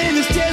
plane is dead.